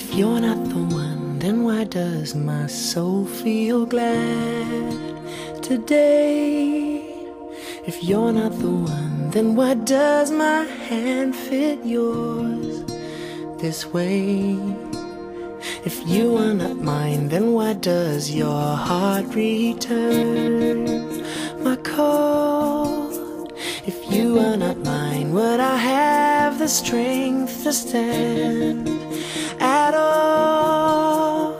If you're not the one, then why does my soul feel glad today? If you're not the one, then why does my hand fit yours this way? If you are not mine, then why does your heart return my call? If you are not mine, would I have the strength to stand at all?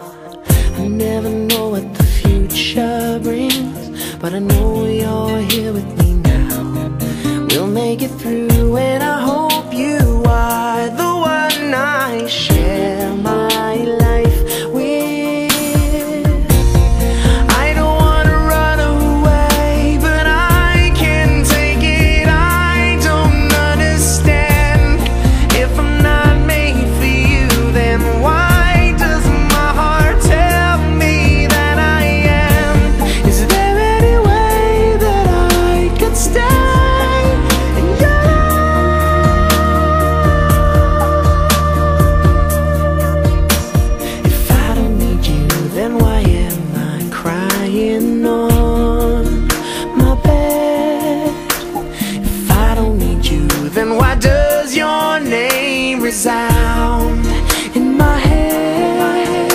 I never know what the future brings, but I know you're here with me now. We'll make it through, and I hope you are the one resound in my head?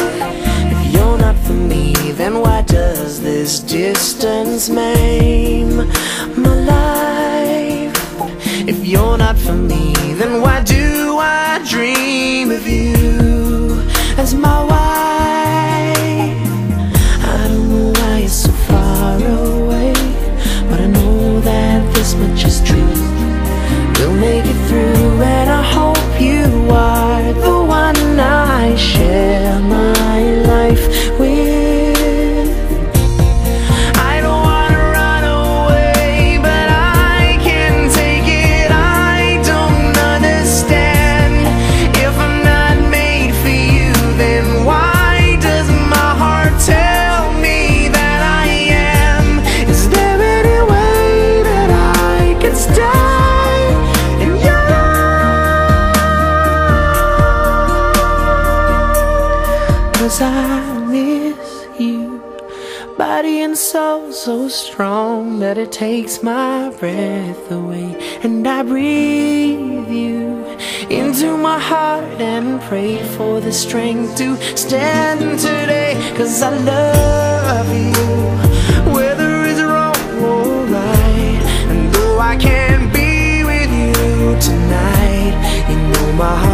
If you're not for me, then why does this distance maim my life? If you're not for me, Cause I miss you. Body and soul so strong that it takes my breath away. And I breathe you into my heart and pray for the strength to stand today. Cause I love you, whether it's wrong or right. And though I can't be with you tonight, you know my heart